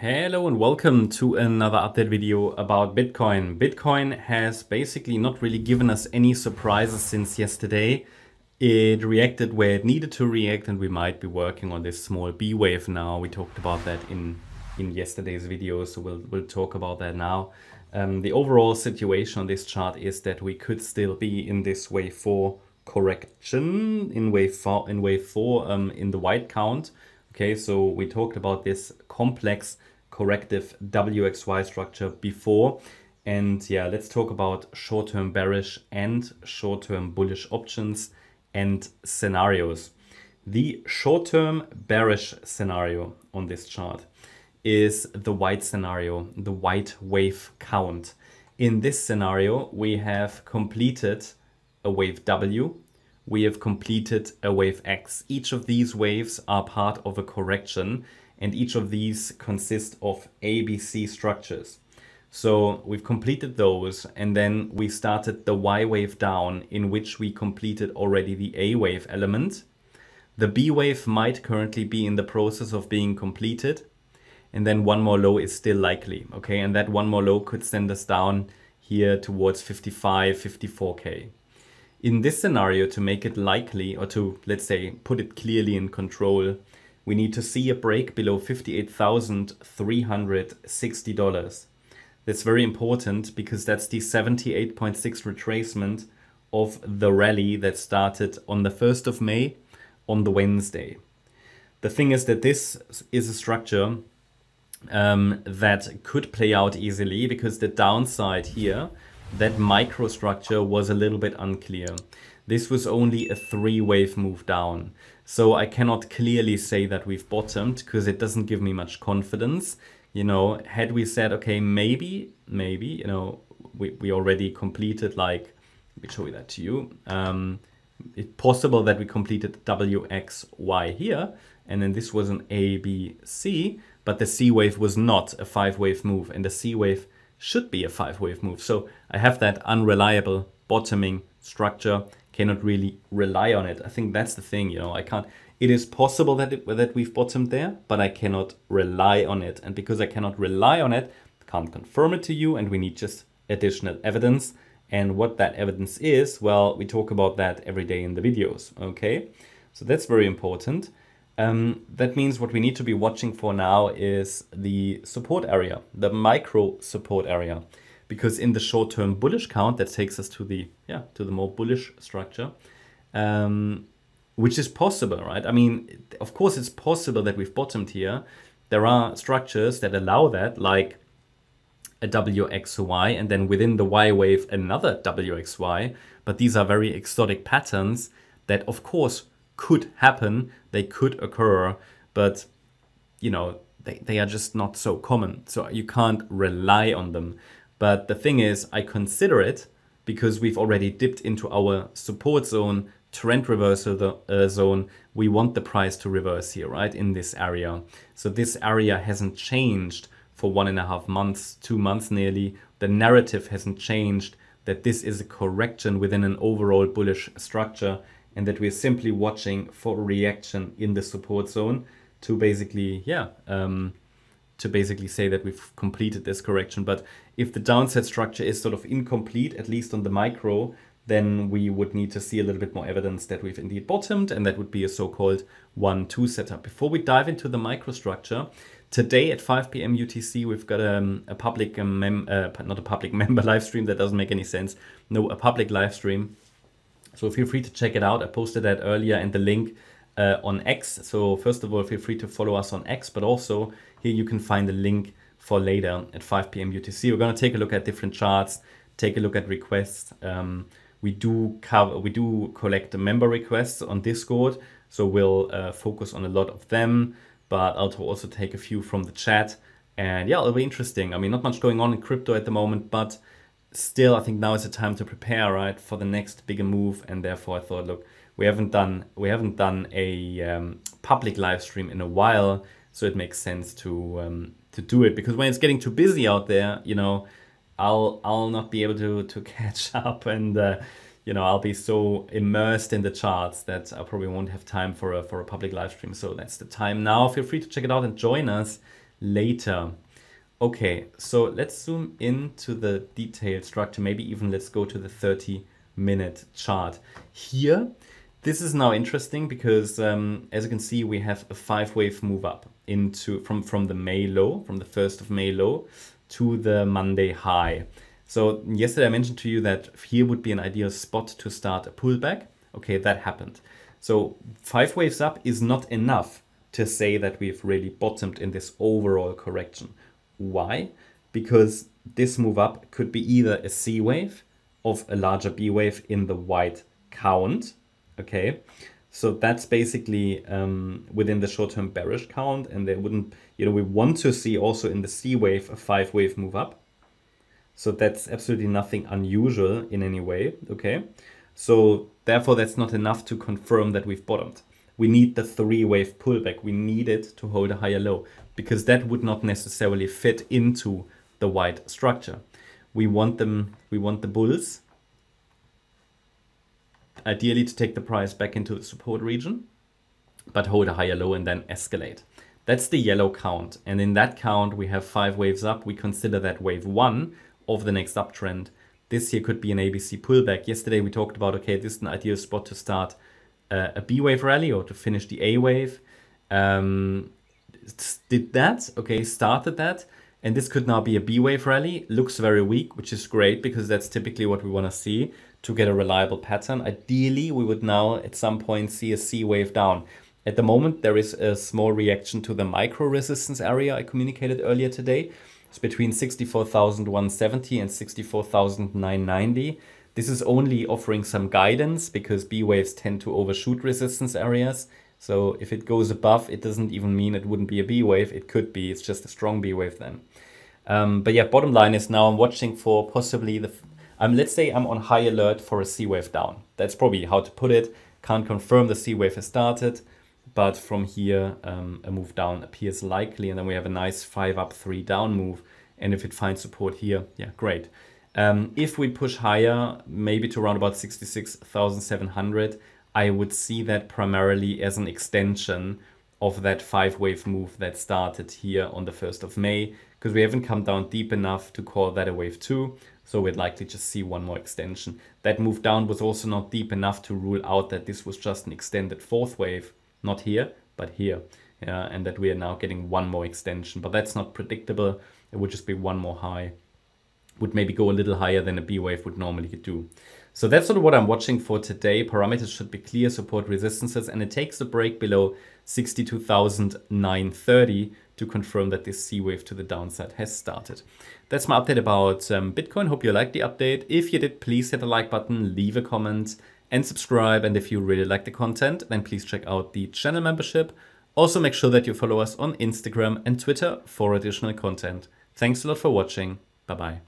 Hello and welcome to another update video about Bitcoin. Bitcoin has basically not really given us any surprises since yesterday. It reacted where it needed to react and we might be working on this small B wave now. We talked about that in, in yesterday's video, so we'll, we'll talk about that now. Um, the overall situation on this chart is that we could still be in this wave 4 correction in wave 4, in, wave four um, in the white count. Okay, so we talked about this complex corrective WXY structure before. And yeah, let's talk about short-term bearish and short-term bullish options and scenarios. The short-term bearish scenario on this chart is the white scenario, the white wave count. In this scenario, we have completed a wave W, we have completed a wave X. Each of these waves are part of a correction and each of these consist of ABC structures. So we've completed those and then we started the Y wave down in which we completed already the A wave element. The B wave might currently be in the process of being completed and then one more low is still likely, okay? And that one more low could send us down here towards 55, 54K. In this scenario, to make it likely or to, let's say, put it clearly in control, we need to see a break below $58,360. That's very important because that's the 78.6 retracement of the rally that started on the 1st of May on the Wednesday. The thing is that this is a structure um, that could play out easily because the downside here, that microstructure was a little bit unclear. This was only a three wave move down. So I cannot clearly say that we've bottomed because it doesn't give me much confidence. You know, had we said, okay, maybe, maybe, you know, we, we already completed like, let me show you that to you. Um, it's possible that we completed WXY here, and then this was an A, B, C, but the C wave was not a five wave move, and the C wave should be a five wave move. So I have that unreliable bottoming structure cannot really rely on it. I think that's the thing, you know, I can't, it is possible that, it, that we've bottomed there, but I cannot rely on it. And because I cannot rely on it, can't confirm it to you and we need just additional evidence. And what that evidence is, well, we talk about that every day in the videos, okay? So that's very important. Um, that means what we need to be watching for now is the support area, the micro support area because in the short-term bullish count, that takes us to the yeah to the more bullish structure, um, which is possible, right? I mean, of course, it's possible that we've bottomed here. There are structures that allow that, like a WXY, and then within the Y wave another WXY. But these are very exotic patterns that, of course, could happen. They could occur, but you know they, they are just not so common. So you can't rely on them. But the thing is, I consider it because we've already dipped into our support zone, trend reversal uh, zone. We want the price to reverse here, right, in this area. So this area hasn't changed for one and a half months, two months nearly. The narrative hasn't changed that this is a correction within an overall bullish structure and that we're simply watching for a reaction in the support zone to basically, yeah, um, to basically say that we've completed this correction. But if the downside structure is sort of incomplete, at least on the micro, then we would need to see a little bit more evidence that we've indeed bottomed, and that would be a so-called 1-2 setup. Before we dive into the microstructure, today at 5 p.m. UTC, we've got um, a public, um, mem uh, not a public member live stream, that doesn't make any sense. No, a public live stream. So feel free to check it out. I posted that earlier and the link uh, on X. So first of all, feel free to follow us on X, but also here you can find the link for later at 5 p.m. UTC. We're going to take a look at different charts, take a look at requests. Um, we do cover, we do collect member requests on Discord, so we'll uh, focus on a lot of them. But I'll also take a few from the chat, and yeah, it'll be interesting. I mean, not much going on in crypto at the moment, but still, I think now is the time to prepare, right, for the next bigger move. And therefore, I thought, look, we haven't done we haven't done a um, public live stream in a while, so it makes sense to um, to do it because when it's getting too busy out there, you know, I'll I'll not be able to to catch up and uh, you know I'll be so immersed in the charts that I probably won't have time for a for a public live stream. So that's the time now. Feel free to check it out and join us. later. Okay, so let's zoom into the detailed structure. Maybe even let's go to the 30 minute chart. Here, this is now interesting because um, as you can see, we have a five wave move up into from, from the May low, from the 1st of May low to the Monday high. So yesterday I mentioned to you that here would be an ideal spot to start a pullback. Okay, that happened. So five waves up is not enough to say that we've really bottomed in this overall correction. Why? Because this move up could be either a C wave of a larger B wave in the white count. Okay. So that's basically um, within the short-term bearish count, and they wouldn't, you know, we want to see also in the C wave a five wave move up. So that's absolutely nothing unusual in any way. Okay. So therefore, that's not enough to confirm that we've bottomed. We need the three wave pullback. We need it to hold a higher low because that would not necessarily fit into the white structure. We want them, we want the bulls ideally to take the price back into the support region, but hold a higher low and then escalate. That's the yellow count. And in that count, we have five waves up. We consider that wave one of the next uptrend. This here could be an ABC pullback. Yesterday we talked about, okay, this is an ideal spot to start uh, a B wave rally or to finish the A wave. Um, did that, okay, started that. And this could now be a B wave rally. Looks very weak, which is great because that's typically what we want to see to get a reliable pattern. Ideally, we would now at some point see a C wave down. At the moment, there is a small reaction to the micro resistance area I communicated earlier today. It's between 64,170 and 64,990. This is only offering some guidance because B waves tend to overshoot resistance areas. So if it goes above, it doesn't even mean it wouldn't be a B wave. It could be. It's just a strong B wave then. Um, but yeah, bottom line is now I'm watching for possibly the let's say I'm on high alert for a C wave down. That's probably how to put it. Can't confirm the C wave has started, but from here um, a move down appears likely, and then we have a nice five up, three down move. And if it finds support here, yeah, great. Um, if we push higher, maybe to around about 66,700, I would see that primarily as an extension of that five wave move that started here on the 1st of May, because we haven't come down deep enough to call that a wave two. So we'd likely just see one more extension. That move down was also not deep enough to rule out that this was just an extended fourth wave, not here, but here. Yeah, and that we are now getting one more extension, but that's not predictable. It would just be one more high. Would maybe go a little higher than a B wave would normally do. So that's sort of what I'm watching for today. Parameters should be clear, support resistances, and it takes a break below 62,930 to confirm that this C wave to the downside has started. That's my update about um, Bitcoin. Hope you liked the update. If you did, please hit the like button, leave a comment, and subscribe. And if you really like the content, then please check out the channel membership. Also, make sure that you follow us on Instagram and Twitter for additional content. Thanks a lot for watching. Bye bye.